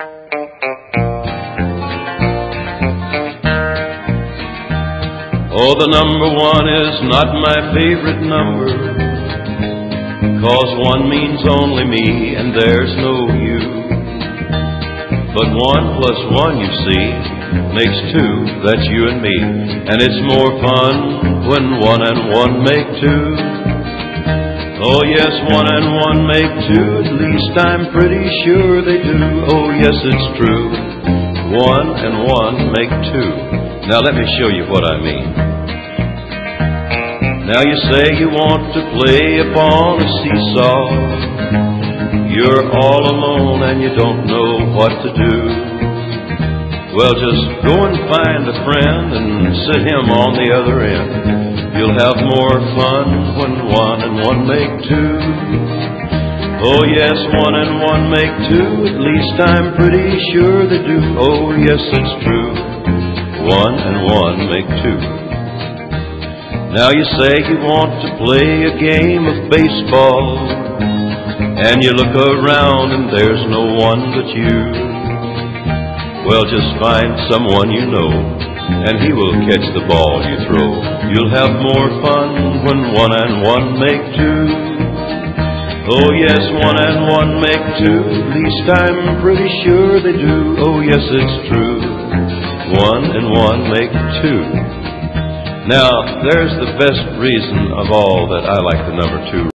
Oh, the number one is not my favorite number. Cause one means only me and there's no you. But one plus one, you see, makes two, that's you and me. And it's more fun when one and one make two. Oh yes, one and one make two, at least I'm pretty sure they do. Oh yes, it's true. One and one make two. Now let me show you what I mean. Now you say you want to play upon a seesaw. You're all alone and you don't know what to do. Well, just go and find a friend and sit him on the other end. You'll have more fun when one and one make two. Oh yes, one and one make two, at least I'm pretty sure they do. Oh yes, it's true one and one make two. Now you say you want to play a game of baseball, and you look around and there's no one but you. Well, just find someone you know, and he will catch the ball you throw. You'll have more fun when one and one make two. Oh yes, one and one make two, at least I'm pretty sure they do. Oh yes, it's true one and one make two. Now, there's the best reason of all that I like the number two.